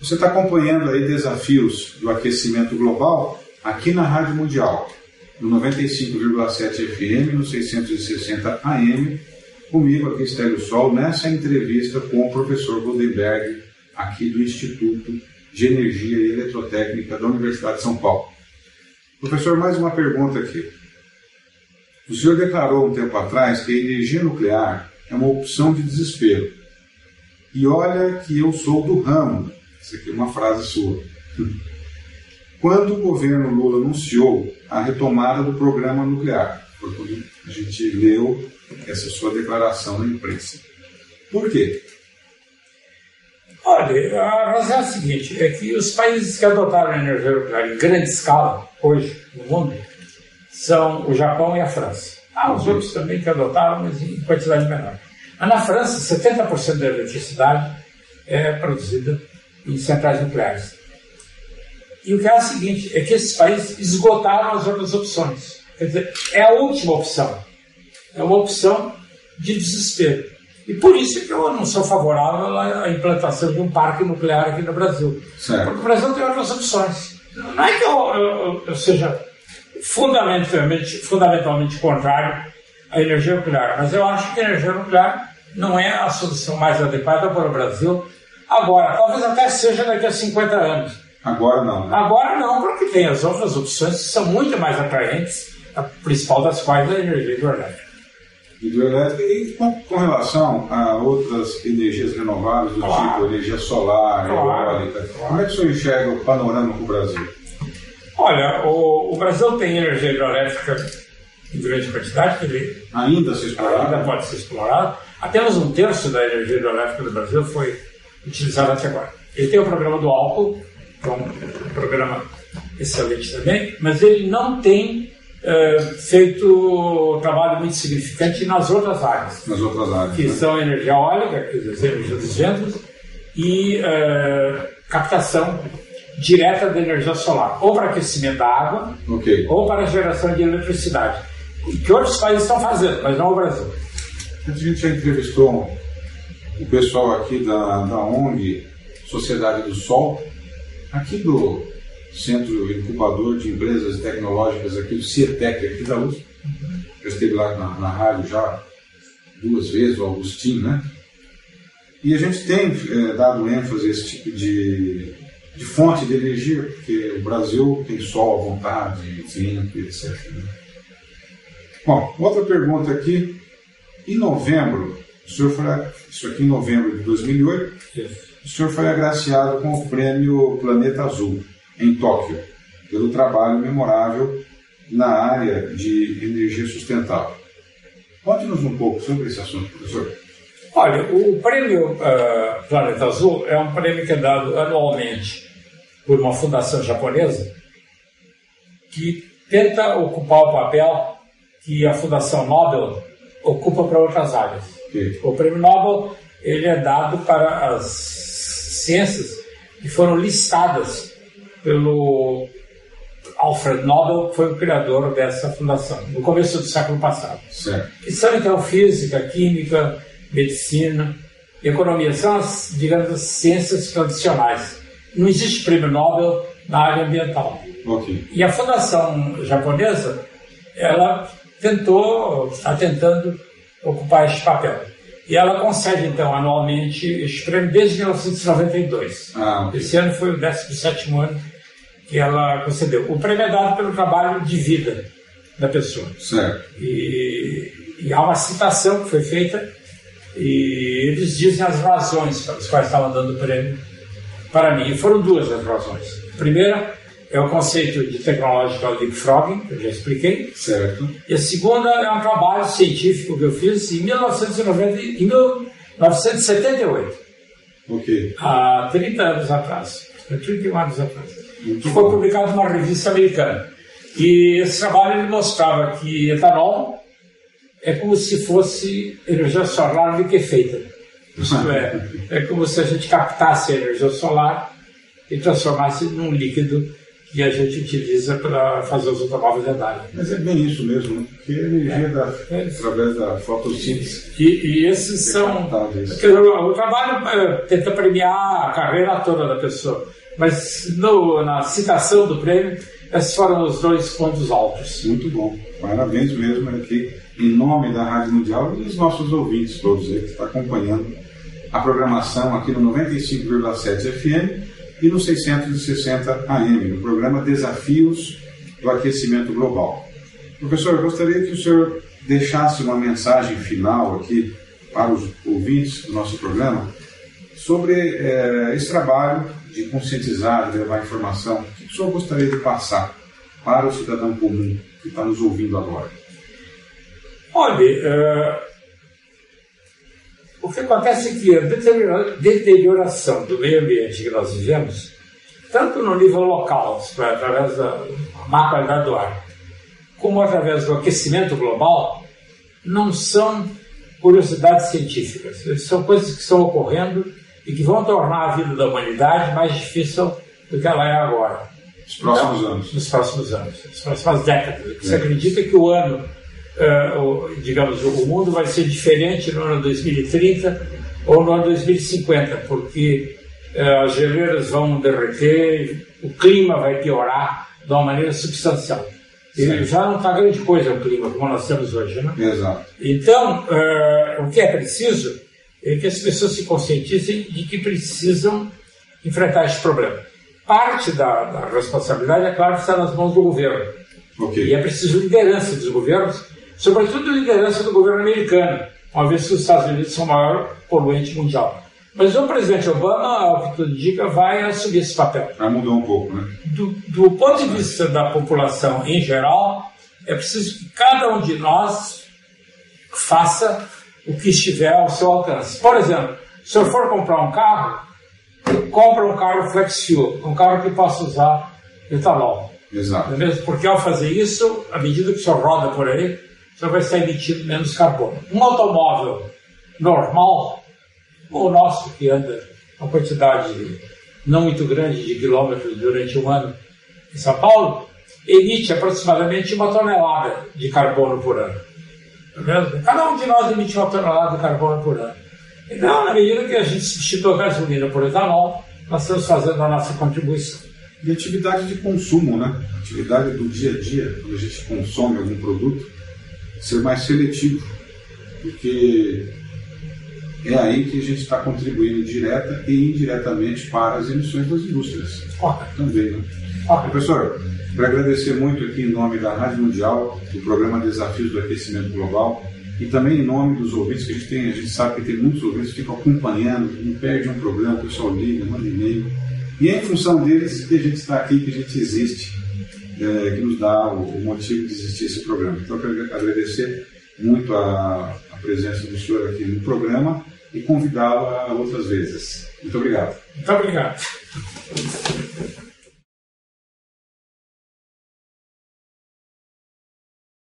Você está acompanhando aí desafios do aquecimento global aqui na Rádio Mundial, no 95,7 FM, no 660 AM, comigo aqui, Estélio Sol, nessa entrevista com o professor Goldenberg, aqui do Instituto de Energia e Eletrotécnica da Universidade de São Paulo. Professor, mais uma pergunta aqui. O senhor declarou um tempo atrás que a energia nuclear é uma opção de desespero. E olha que eu sou do ramo. Isso aqui é uma frase sua. Quando o governo Lula anunciou a retomada do programa nuclear, foi quando a gente leu essa sua declaração na imprensa. Por quê? Olha, a razão é a seguinte: é que os países que adotaram a energia nuclear em grande escala, hoje, no mundo, são o Japão e a França. Há os outros também que adotaram, mas em quantidade menor. Mas na França, 70% da eletricidade é produzida em centrais nucleares. E o que é o seguinte, é que esses países esgotaram as outras opções. Quer dizer, é a última opção. É uma opção de desespero. E por isso que eu não sou favorável à implantação de um parque nuclear aqui no Brasil. Certo. Porque o Brasil tem outras opções. Não é que eu, eu, eu seja fundamentalmente, fundamentalmente contrário à energia nuclear, mas eu acho que a energia nuclear não é a solução mais adequada para o Brasil agora. Talvez até seja daqui a 50 anos. Agora não. Né? Agora não, porque tem as outras opções que são muito mais atraentes, a principal das quais é a energia hidrelétrica hidroelétrica e com, com, relação a outras energias renováveis, do claro. tipo energia solar, claro. eólica, claro. como é que o senhor enxerga o panorama para o Brasil? Olha, o, o, Brasil tem energia hidroelétrica em grande quantidade, que ele ainda se explorado. Ainda pode ser explorado. Apenas um terço da energia hidroelétrica do Brasil foi utilizada até agora. Ele tem o programa do álcool, que é um programa excelente também, mas ele não tem é, feito trabalho muito significante nas outras áreas. Nas outras áreas. Que né? são energia eólica, quer dizer, energia dos ventos, e é, captação direta da energia solar, ou para aquecimento da água, okay. ou para geração de eletricidade. Que outros países estão fazendo, mas não o Brasil. A gente já entrevistou o pessoal aqui da, da ONG Sociedade do Sol, aqui do, centro incubador de empresas tecnológicas aqui do CIETEC, aqui da USP. Eu esteve lá na, na rádio já duas vezes, o Augustinho, né? E a gente tem é, dado ênfase a esse tipo de, de fonte de energia, porque o Brasil tem sol à vontade, vento, etc. Né? Bom, outra pergunta aqui. Em novembro, o senhor foi, isso aqui em novembro de 2008, o senhor foi agraciado com o prêmio Planeta Azul em Tóquio, pelo trabalho memorável na área de energia sustentável. Conte-nos um pouco sobre esse assunto, professor. Olha, o prêmio uh, Planeta Azul é um prêmio que é dado anualmente por uma fundação japonesa que tenta ocupar o papel que a Fundação Nobel ocupa para outras áreas. Okay. O prêmio Nobel ele é dado para as ciências que foram listadas pelo Alfred Nobel, que foi o criador dessa fundação, no começo do século passado. Certo. Que são, então, física, química, medicina, economia. São, as, digamos, as ciências tradicionais. Não existe prêmio Nobel na área ambiental. Okay. E a fundação japonesa, ela tentou, está tentando ocupar este papel. E ela concede, então, anualmente este prêmio desde 1992. Ah. Esse ano foi o 17 ano que ela concedeu. O prêmio é dado pelo trabalho de vida da pessoa. Certo. E, e há uma citação que foi feita e eles dizem as razões pelas quais estavam dando o prêmio para mim. E foram duas as razões. A primeira é o conceito de tecnológico leapfrogging, que eu já expliquei. Certo. E a segunda é um trabalho científico que eu fiz em 1990, em 1978. Ok. Há 30 anos atrás. 31 anos atrás que foi publicado numa revista americana. E esse trabalho mostrava que etanol é como se fosse energia solar liquefeita. Isto é, é como se a gente captasse a energia solar e transformasse num líquido e a gente utiliza para fazer os automóveis andarem. Mas é bem isso mesmo, né? porque a energia é, da, é através da fotossíntese. E, e esses é são. O trabalho é, tenta premiar a carreira toda da pessoa, mas no, na citação do prêmio, esses foram os dois pontos altos. Muito bom. Parabéns mesmo aqui, em nome da Rádio Mundial e dos nossos ouvintes todos aí que estão acompanhando a programação aqui no 95,7 FM e no 660 AM, no programa Desafios do Aquecimento Global. Professor, eu gostaria que o senhor deixasse uma mensagem final aqui para os ouvintes do nosso programa sobre é, esse trabalho de conscientizar, de levar informação. O que o senhor gostaria de passar para o cidadão comum que está nos ouvindo agora? Olha, uh, o que acontece é que a deterioração do meio ambiente que nós vivemos, tanto no nível local, através da má qualidade do ar, como através do aquecimento global, não são curiosidades científicas. São coisas que estão ocorrendo e que vão tornar a vida da humanidade mais difícil do que ela é agora. Nos próximos então, anos. Nos próximos anos, nas próximas décadas. Você é. acredita que o ano uh, digamos, o mundo vai ser diferente no ano 2030 ou no ano 2050, porque uh, as geleiras vão derreter, o clima vai piorar de uma maneira substancial. E já não está grande coisa o clima como nós temos hoje, né? Exato. Então, uh, o que é preciso é que as pessoas se conscientizem de que precisam enfrentar esse problema. Parte da, da responsabilidade, é claro, está nas mãos do governo. Okay. E é preciso liderança dos governos sobretudo liderança do governo americano, uma vez que os Estados Unidos são o maior poluente mundial. Mas o presidente Obama, ao que tudo indica, vai assumir esse papel. Vai mudar um pouco, né? Do, do ponto de vista da população em geral, é preciso que cada um de nós faça o que estiver ao seu alcance. Por exemplo, se eu for comprar um carro, compra um carro flex fuel, um carro que possa usar etanol. Exato. Porque ao fazer isso, à medida que o senhor roda por aí, você vai estar emitindo menos carbono. Um automóvel normal, o nosso que anda uma quantidade não muito grande de quilômetros durante um ano em São Paulo, emite aproximadamente uma tonelada de carbono por ano. Tá Cada um de nós emite uma tonelada de carbono por ano. Então, na medida que a gente substitui a gasolina por etanol, nós estamos fazendo a nossa contribuição. E atividade de consumo, né? Atividade do dia a dia, quando a gente consome algum produto, ser mais seletivo, porque é aí que a gente está contribuindo direta e indiretamente para as emissões das indústrias. Também, né? Professor, para agradecer muito aqui em nome da Rádio Mundial, do programa Desafios do Aquecimento Global, e também em nome dos ouvintes que a gente tem, a gente sabe que tem muitos ouvintes que ficam acompanhando, não perde um programa, o pessoal liga, manda e-mail. E é em função deles que a gente está aqui, que a gente existe é, que nos dá o, o, motivo de existir esse programa. Então, eu quero agradecer muito a, a presença do senhor aqui no programa e convidá-lo a outras vezes. Muito obrigado. Muito obrigado.